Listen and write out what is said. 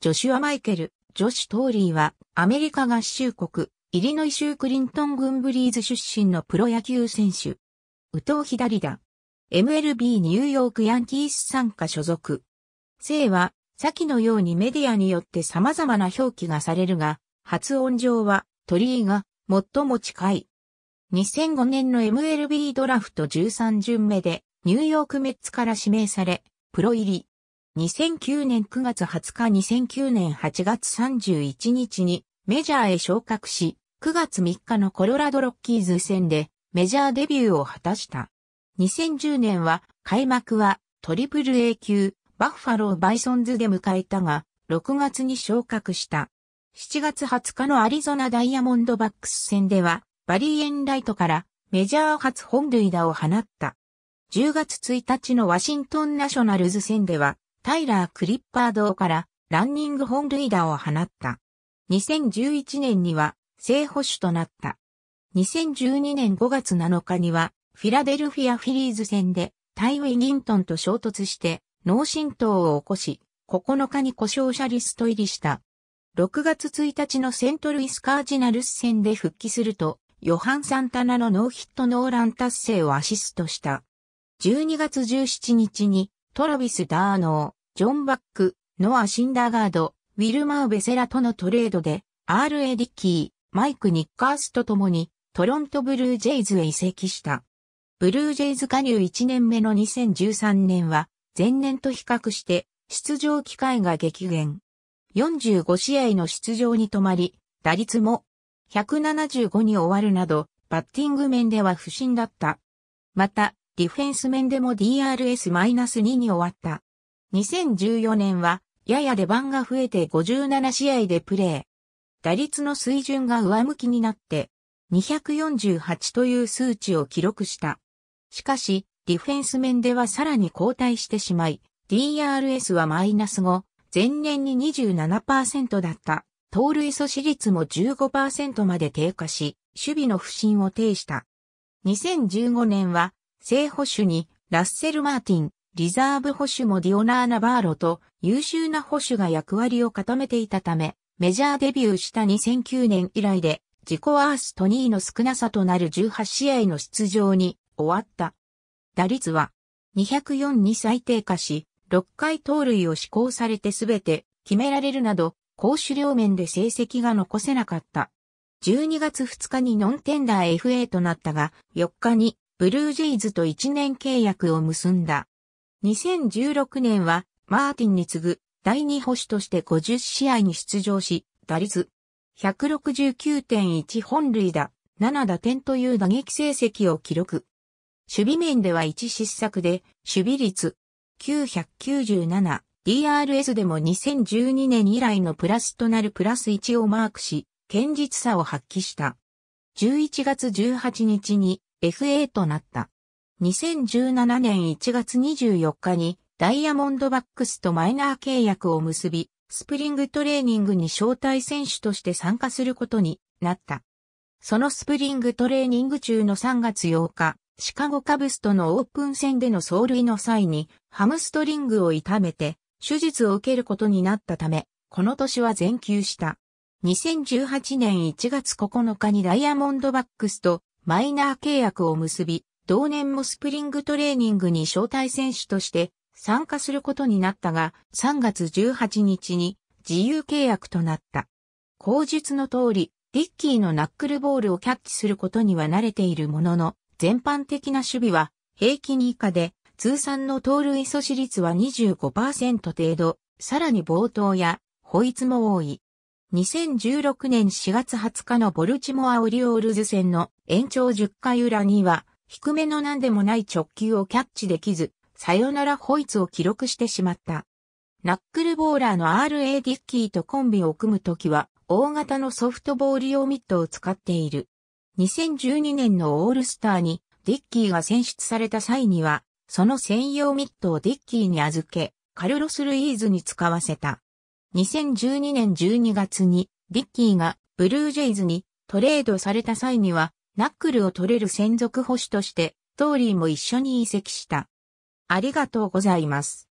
ジョシュア・マイケル、ジョシュ・トーリーは、アメリカ合衆国、イリノイ州クリントン郡ブリーズ出身のプロ野球選手。宇藤左だ。MLB ニューヨークヤンキース参加所属。姓は、先のようにメディアによって様々な表記がされるが、発音上は、鳥居が最も近い。2005年の MLB ドラフト13巡目で、ニューヨークメッツから指名され、プロ入り。2009年9月20日2009年8月31日にメジャーへ昇格し、9月3日のコロラドロッキーズ戦でメジャーデビューを果たした。2010年は開幕はトリプル A 級バッファローバイソンズで迎えたが、6月に昇格した。7月20日のアリゾナダイヤモンドバックス戦では、バリーエンライトからメジャー初本塁打を放った。10月1日のワシントンナショナルズ戦では、タイラー・クリッパードからランニング本塁打を放った。2011年には正捕手となった。2012年5月7日にはフィラデルフィアフィリーズ戦でタイウィギントンと衝突して脳震盪を起こし、9日に故障者リスト入りした。6月1日のセントルイスカージナルス戦で復帰すると、ヨハン・サンタナのノーヒットノーラン達成をアシストした。12月17日にトラビス・ダーノー、ジョン・バック、ノア・シンダーガード、ウィルマー・ベセラとのトレードで、R.A. ディッキー、マイク・ニッカースと共に、トロントブルージェイズへ移籍した。ブルージェイズ加入1年目の2013年は、前年と比較して出場機会が激減。45試合の出場に止まり、打率も175に終わるなど、バッティング面では不振だった。また、ディフェンス面でも DRS-2 に終わった。2014年は、やや出番が増えて57試合でプレー。打率の水準が上向きになって、248という数値を記録した。しかし、ディフェンス面ではさらに後退してしまい、DRS はマイナス5、前年に27%だった。盗塁阻止率も15%まで低下し、守備の不振を呈した。2015年は、正捕手にラッセル・マーティン、リザーブ保守もディオナーナ・バーロと優秀な保守が役割を固めていたため、メジャーデビューした2009年以来で自己アースト2位の少なさとなる18試合の出場に終わった。打率は204に最低下し、6回盗塁を施行されてすべて決められるなど、攻守両面で成績が残せなかった。12月2日にノンテンダー FA となったが、4日にブルージェイズと1年契約を結んだ。2016年はマーティンに次ぐ第2保守として50試合に出場し、打率169.1本塁打、7打点という打撃成績を記録。守備面では1失策で、守備率997、DRS でも2012年以来のプラスとなるプラス1をマークし、堅実さを発揮した。11月18日に FA となった。2017年1月24日にダイヤモンドバックスとマイナー契約を結び、スプリングトレーニングに招待選手として参加することになった。そのスプリングトレーニング中の3月8日、シカゴカブスとのオープン戦での走塁の際にハムストリングを痛めて手術を受けることになったため、この年は全休した。2018年1月9日にダイヤモンドバックスとマイナー契約を結び、同年もスプリングトレーニングに招待選手として参加することになったが、3月18日に自由契約となった。口述の通り、ディッキーのナックルボールをキャッチすることには慣れているものの、全般的な守備は平均以下で、通算の盗塁阻止率は25%程度、さらに冒頭や、ホイツも多い。2016年4月20日のボルチモアオリオールズ戦の延長10回裏には、低めの何でもない直球をキャッチできず、サヨナラ捕逸を記録してしまった。ナックルボーラーの R.A. ディッキーとコンビを組むときは、大型のソフトボール用ミットを使っている。2012年のオールスターにディッキーが選出された際には、その専用ミットをディッキーに預け、カルロス・ルイーズに使わせた。2012年12月にディッキーがブルージェイズにトレードされた際にはナックルを取れる専属捕手としてトーリーも一緒に移籍した。ありがとうございます。